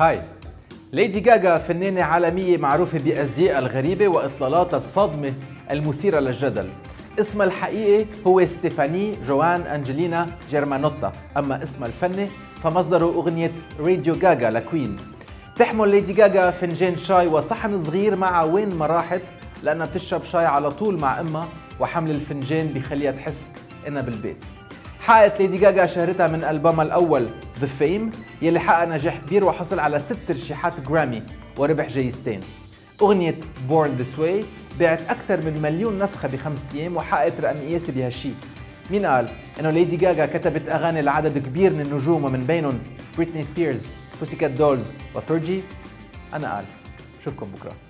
Hi. ليدي جاجا فنانة عالمية معروفة بأزيائها الغريبة وإطلالاتها الصادمة المثيرة للجدل. اسمها الحقيقي هو ستيفاني جوان أنجلينا جيرمانوتا. أما اسمها الفني فمصدره أغنية Radio Ga Ga ل Queen. تحمل ليدي جاجا فنجان شاي وصحن صغير معها وين ما راحت لأنها بتشرب شاي على طول مع أمها وحمل الفنجان بخليها تحس إنها بالبيت. حققت ليدي جاجا شهرتها من ألبومها الأول The Fame يلي حقق نجاح كبير وحصل على ست ترشيحات جرامي وربح جايزتين. أغنية Born This Way باعت أكثر من مليون نسخة بخمس أيام وحققت رقم قياسي بهالشي مين قال إنه ليدي جاجا كتبت أغاني لعدد كبير من النجوم ومن بينهم؟ بريتني سبيرز Pussycat Dolls وفيرجي أنا منال. بشوفكم بكرة.